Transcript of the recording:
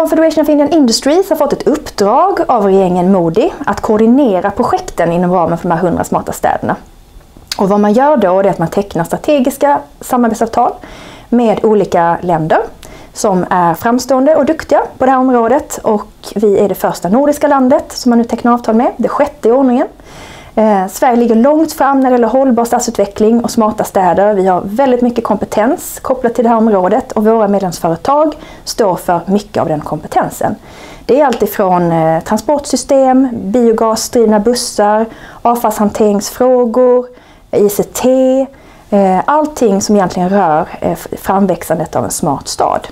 Confederation of Indian Industries har fått ett uppdrag av regeringen Modi att koordinera projekten inom ramen för de här 100 smarta städerna. Och vad man gör då är att man tecknar strategiska samarbetsavtal med olika länder som är framstående och duktiga på det här området och vi är det första nordiska landet som man nu tecknar avtal med, det sjätte i ordningen. Eh, Sverige ligger långt fram när det gäller hållbar stadsutveckling och smarta städer. Vi har väldigt mycket kompetens kopplat till det här området och våra medlemsföretag står för mycket av den kompetensen. Det är alltifrån eh, transportsystem, biogasdrivna bussar, avfallshanteringsfrågor, ICT, eh, allting som egentligen rör eh, framväxandet av en smart stad.